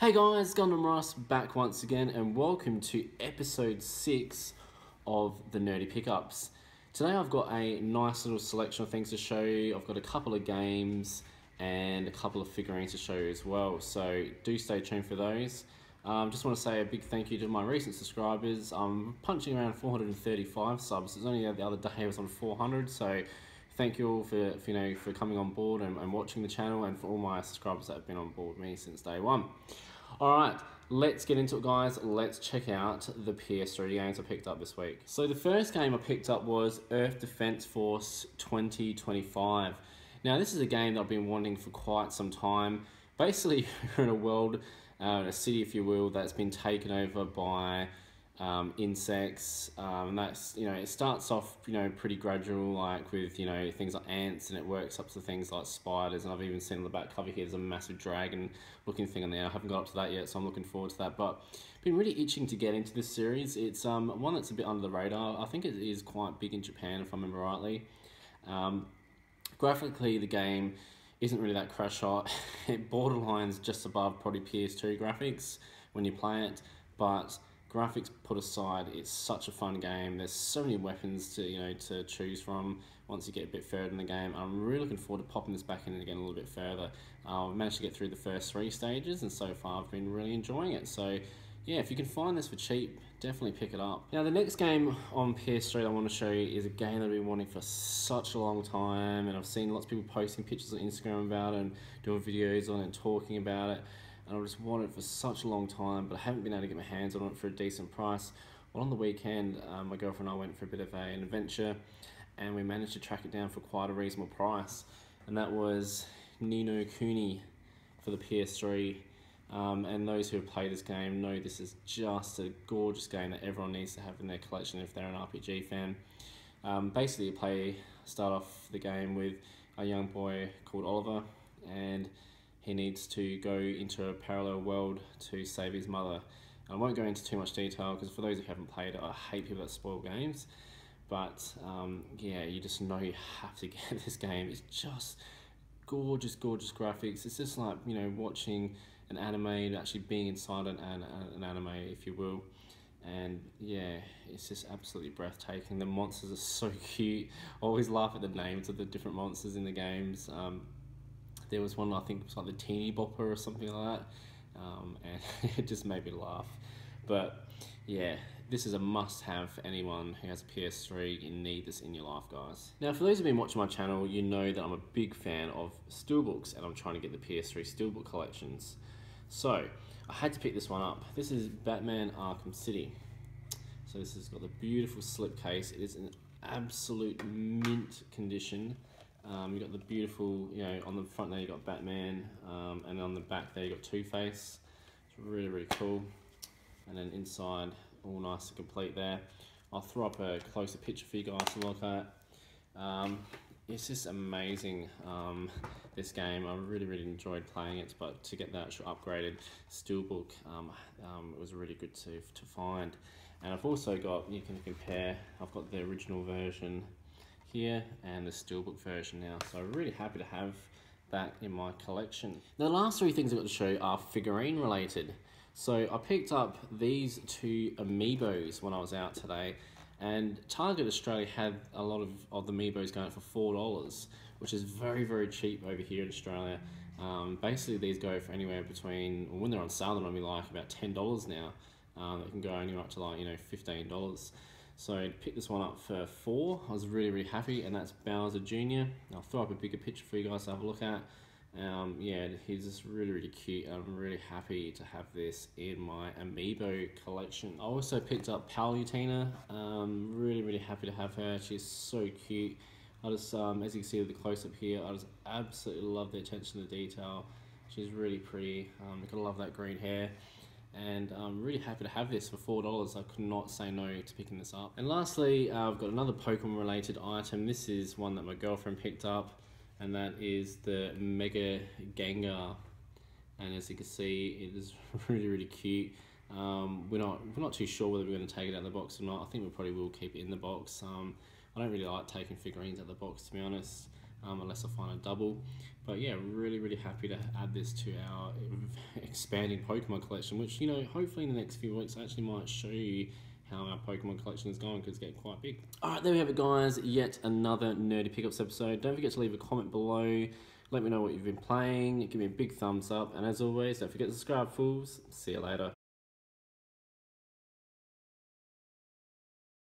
Hey guys, Gundam Russ back once again and welcome to episode 6 of the Nerdy Pickups. Today I've got a nice little selection of things to show you. I've got a couple of games and a couple of figurines to show you as well, so do stay tuned for those. Um, just want to say a big thank you to my recent subscribers. I'm punching around 435 subs. It's only the other day I was on 400, so thank you all for, for, you know for coming on board and, and, watching the channel and for all my subscribers that have been on board with me since day one. All right, let's get into it guys. Let's check out the PS3 games I picked up this week. So the first game I picked up was Earth Defense Force 2025. Now this is a game that I've been wanting for quite some time. Basically, you're in a world, uh, a city if you will, that's been taken over by um, insects. Um, that's you know it starts off you know pretty gradual, like with you know things like ants, and it works up to things like spiders. And I've even seen on the back cover here there's a massive dragon looking thing in there. I haven't got up to that yet, so I'm looking forward to that. But been really itching to get into this series. It's um, one that's a bit under the radar. I think it is quite big in Japan, if I remember rightly. Um, graphically, the game isn't really that crash hot. it borderlines just above probably PS2 graphics when you play it, but graphics put aside, it's such a fun game. There's so many weapons to you know to choose from once you get a bit further in the game. I'm really looking forward to popping this back in again a little bit further. Uh, I've managed to get through the first three stages, and so far I've been really enjoying it. So yeah, if you can find this for cheap, definitely pick it up. Now the next game on PS3 I want to show you is a game that I've been wanting for such a long time, and I've seen lots of people posting pictures on Instagram about it and doing videos on it and talking about it and I've just wanted it for such a long time, but I haven't been able to get my hands on it for a decent price. Well, on the weekend, um, my girlfriend and I went for a bit of a, an adventure, and we managed to track it down for quite a reasonable price, and that was Ni no Kuni for the PS3. Um, and those who have played this game know this is just a gorgeous game that everyone needs to have in their collection if they're an RPG fan. Um, basically, you play start off the game with a young boy called Oliver, and he needs to go into a parallel world to save his mother. I won't go into too much detail because for those who haven't played it, I hate people that spoil games. But um, yeah, you just know you have to get this game. It's just gorgeous, gorgeous graphics. It's just like, you know, watching an anime, and actually being inside an, an, an anime, if you will. And yeah, it's just absolutely breathtaking. The monsters are so cute. I always laugh at the names of the different monsters in the games. Um, there was one I think it was like the Teeny Bopper or something like that, um, and it just made me laugh. But yeah, this is a must-have for anyone who has a PS3. You need this in your life, guys. Now, for those who've been watching my channel, you know that I'm a big fan of steelbooks, and I'm trying to get the PS3 steelbook collections. So I had to pick this one up. This is Batman Arkham City. So this has got the beautiful slipcase. It is an absolute mint condition. Um, you got the beautiful, you know, on the front there you got Batman, um, and on the back there you got Two Face. It's really really cool. And then inside, all nice and complete there. I'll throw up a closer picture for you guys to look at. Um, it's just amazing um, this game I really really enjoyed playing it but to get the actual upgraded steelbook um, um, it was really good to, to find and I've also got you can compare I've got the original version here and the steelbook version now. So I'm really happy to have that in my collection. the last three things I've got to show you are figurine related. So I picked up these two amiibos when I was out today and Target Australia had a lot of, of the amiibos going for $4, which is very, very cheap over here in Australia. Um, basically, these go for anywhere between, when they're on sale, they're only like about $10 now. Um, they can go anywhere up to like, you know, $15. So I picked this one up for four. I was really, really happy, and that's Bowser Jr. I'll throw up a bigger picture for you guys to have a look at. Um, yeah, he's just really, really cute. I'm really happy to have this in my Amiibo collection. I also picked up Palutena. Um, really, really happy to have her. She's so cute. I just, um, as you can see with the close-up here, I just absolutely love the attention to detail. She's really pretty. Um, I love that green hair and I'm really happy to have this for four dollars. I could not say no to picking this up. And lastly, uh, I've got another Pokemon related item. This is one that my girlfriend picked up, and that is the Mega Gengar. And as you can see, it is really really cute. Um, we're not we're not too sure whether we're going to take it out of the box or not. I think we probably will keep it in the box. Um, I don't really like taking figurines out of the box to be honest. Um, unless I find a double. But yeah, really, really happy to add this to our expanding Pokemon collection, which, you know, hopefully in the next few weeks I actually might show you how our Pokemon collection is going because it's getting quite big. Alright, there we have it, guys. Yet another Nerdy Pickups episode. Don't forget to leave a comment below. Let me know what you've been playing. Give me a big thumbs up. And as always, don't forget to subscribe, fools. See you later.